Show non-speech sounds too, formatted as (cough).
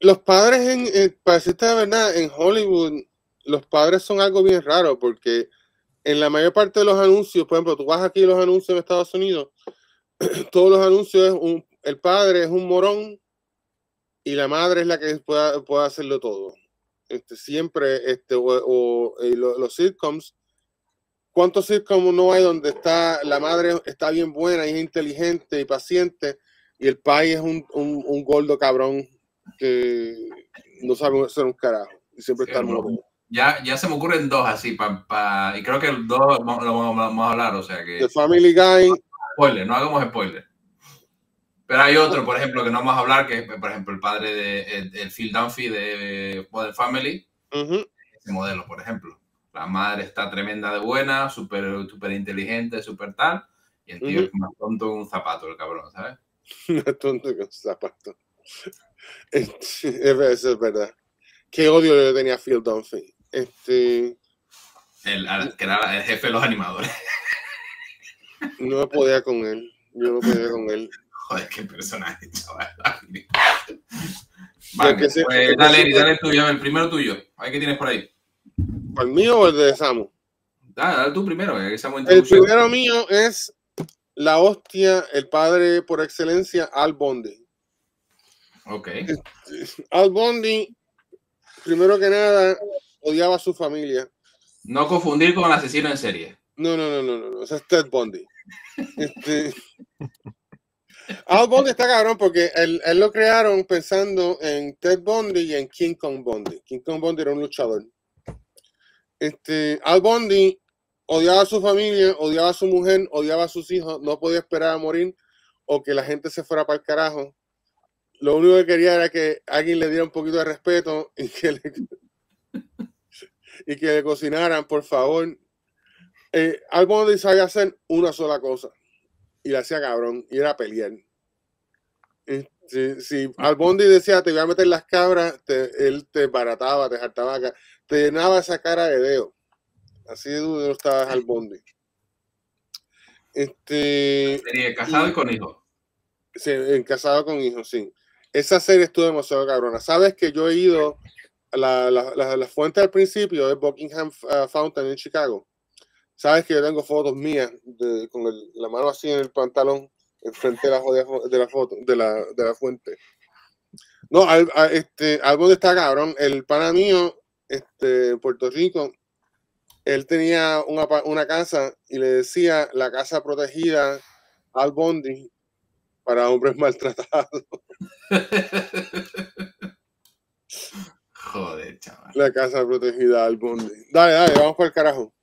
los padres, en, para decirte la verdad, en Hollywood, los padres son algo bien raro porque en la mayor parte de los anuncios, por ejemplo, tú vas aquí a los anuncios en Estados Unidos, (clears throat) todos los anuncios es un, el padre es un morón y la madre es la que puede, puede hacerlo todo. Este, siempre, este, o, eh, los, sitcoms, ¿cuántos sitcoms no hay donde está la madre está bien buena y es inteligente y paciente y el padre es un, un, un gordo cabrón que no sabe hacer un carajo y siempre está morón? Ya, ya se me ocurren dos así, pa, pa, y creo que dos lo vamos, a hablar, o sea que... The Family Guy. Spoiler, no hagamos spoiler. Pero hay otro, por ejemplo, que no vamos a hablar, que es, por ejemplo, el padre de el, Phil Dunphy de Modern Family. Ese modelo, por ejemplo. La madre está tremenda de buena, súper super inteligente, súper tal. Y el tío es más tonto que un zapato, el cabrón, ¿sabes? (laughs) Más tonto que un zapato. (laughs) Eso es verdad. Qué odio yo tenía a Phil Dunphy. Este. El, que era el jefe de los animadores. (laughs) No podía con él. Yo no podía con él. Joder, qué personaje, chaval. Vale, pues, dale, dale el tuyo, el primero tuyo. A ver qué tienes por ahí. ¿El mío o el de Samu? Dale, dale tú primero, que Samu El primero mío es la hostia, el padre por excelencia, Al Bondi. Ok. Al Bondi, primero que nada, odiaba a su familia. No confundir con el asesino en serie. No, no, no, no, no, no. Ese es Ted Bundy. Este... Al Bundy está cabrón porque él, él, lo crearon pensando en Ted Bundy y en King Kong Bundy. King Kong Bundy era un luchador. Este, Al Bundy odiaba a su familia, odiaba a su mujer, odiaba a sus hijos, no podía esperar a morir o que la gente se fuera para el carajo. Lo único que quería era que alguien le diera un poquito de respeto y que le, y que le cocinaran, por favor. Eh, Al sabía hacer una sola cosa y la hacía cabrón y era pelear. Este, si Al decía te voy a meter las cabras, él te barataba, te jartaba acá, te llenaba esa cara de dedo. Así de duro estaba Al Este, sería casado y con hijos. Sí, en casado con hijos, sí. Esa serie estuvo demasiado cabrona. Sabes que yo he ido la, la, la, fuente al principio es Buckingham uh, Fountain en Chicago. Sabes que yo tengo fotos mías de, con la mano así en el pantalón, enfrente de la, de la foto, de la, de la fuente. No, al, este, algo está cabrón. El pana mío, este, Puerto Rico, él tenía una, una casa y le decía la casa protegida al Bondi para hombres maltratados. (laughs) Joder, chaval. La casa protegida al Bondi. Dale, dale, vamos por el carajo.